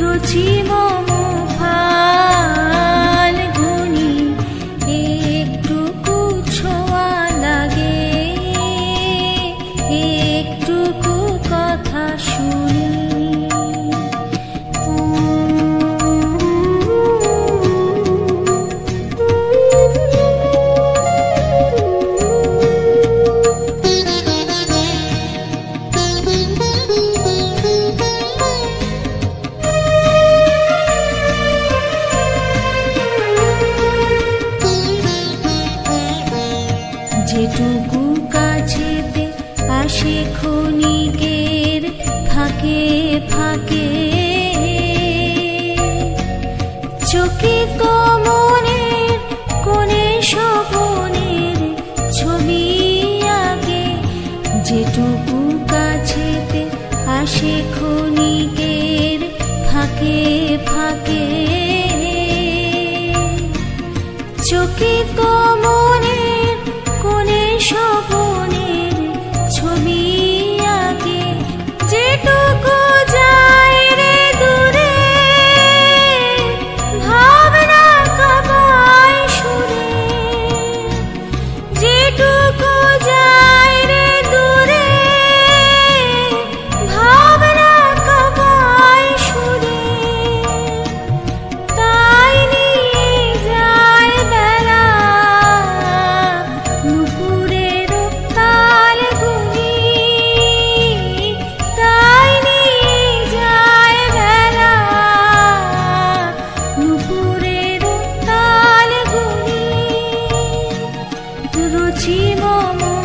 どちもも যেটুকু কাছেতে আসে ক্ষণিকের ফাঁকে ফাঁকে। চোখে কমনের কোণে স্বপনের ছবি আগে যেটুকু কাছেতে আসে ক্ষণিকের ফাঁকে ফাঁকে। চোখে কমনের কোণে স্বপনের ছবি রুচি মম